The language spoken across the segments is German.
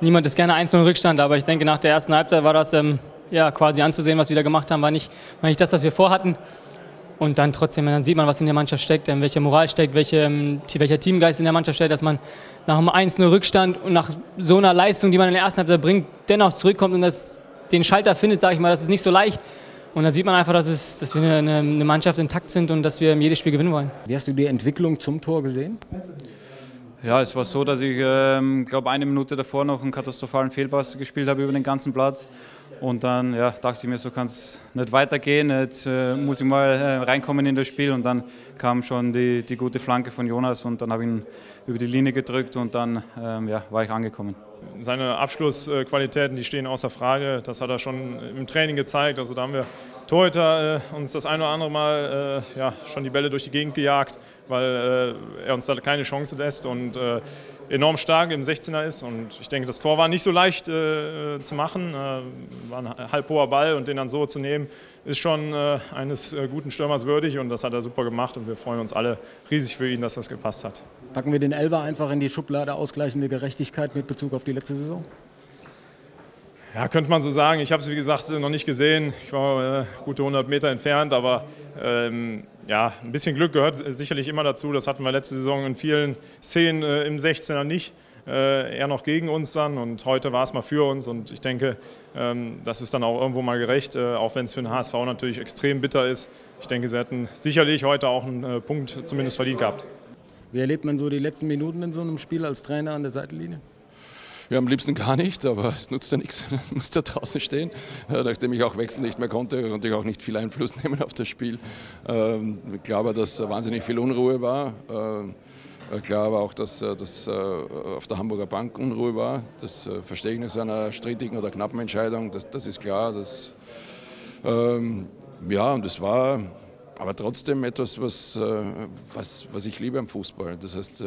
Niemand ist gerne 1-0 Rückstand, aber ich denke, nach der ersten Halbzeit war das ähm, ja, quasi anzusehen, was wir da gemacht haben, war nicht, war nicht das, was wir vorhatten. Und dann trotzdem, dann sieht man, was in der Mannschaft steckt, ähm, welche Moral steckt, welche, ähm, welcher Teamgeist in der Mannschaft steckt, dass man nach einem 1-0 Rückstand und nach so einer Leistung, die man in der ersten Halbzeit bringt, dennoch zurückkommt und das, den Schalter findet, sage ich mal, das ist nicht so leicht. Und da sieht man einfach, dass, es, dass wir eine, eine Mannschaft intakt sind und dass wir jedes Spiel gewinnen wollen. Wie hast du die Entwicklung zum Tor gesehen? Ja, es war so, dass ich, ähm, glaube eine Minute davor noch einen katastrophalen Fehlpass gespielt habe über den ganzen Platz. Und dann ja, dachte ich mir, so kann es nicht weitergehen. Jetzt äh, muss ich mal äh, reinkommen in das Spiel. Und dann kam schon die, die gute Flanke von Jonas und dann habe ich ihn über die Linie gedrückt und dann ähm, ja, war ich angekommen. Seine Abschlussqualitäten, die stehen außer Frage. Das hat er schon im Training gezeigt. Also da haben wir Torhüter äh, uns das ein oder andere Mal äh, ja, schon die Bälle durch die Gegend gejagt, weil äh, er uns da keine Chance lässt und äh, enorm stark im 16er ist. Und ich denke, das Tor war nicht so leicht äh, zu machen. Äh, war ein halb hoher Ball und den dann so zu nehmen, ist schon eines guten Stürmers würdig und das hat er super gemacht und wir freuen uns alle riesig für ihn, dass das gepasst hat. Packen wir den Elfer einfach in die Schublade ausgleichende Gerechtigkeit mit Bezug auf die letzte Saison? Ja, könnte man so sagen. Ich habe es, wie gesagt, noch nicht gesehen. Ich war äh, gute 100 Meter entfernt, aber ähm, ja, ein bisschen Glück gehört sicherlich immer dazu. Das hatten wir letzte Saison in vielen Szenen äh, im 16er nicht. Äh, eher noch gegen uns dann und heute war es mal für uns und ich denke, ähm, das ist dann auch irgendwo mal gerecht, äh, auch wenn es für den HSV natürlich extrem bitter ist. Ich denke, sie hätten sicherlich heute auch einen äh, Punkt zumindest verdient gehabt. Wie erlebt man so die letzten Minuten in so einem Spiel als Trainer an der Seitenlinie? Ja, am liebsten gar nicht, aber es nutzt ja nichts, man muss da draußen stehen. Nachdem ich auch wechseln nicht mehr konnte, konnte ich auch nicht viel Einfluss nehmen auf das Spiel. Ähm, ich glaube, dass wahnsinnig viel Unruhe war. Ähm, ich glaube auch, dass, äh, dass äh, auf der Hamburger Bank Unruhe war. Das äh, verstehe ich nach einer strittigen oder knappen Entscheidung. Das, das ist klar. Das, ähm, ja, und es war aber trotzdem etwas, was, was, was ich liebe am Fußball. Das heißt,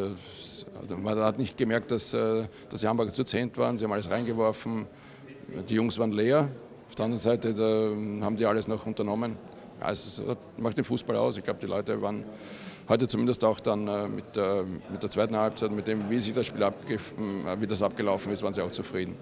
also man hat nicht gemerkt, dass, äh, dass die Hamburger zu zehnt waren. Sie haben alles reingeworfen. Die Jungs waren leer. Auf der anderen Seite haben die alles noch unternommen. Also das macht den Fußball aus. Ich glaube, die Leute waren heute zumindest auch dann äh, mit, der, mit der zweiten Halbzeit, mit dem, wie sich das Spiel wie das abgelaufen ist, waren sie auch zufrieden.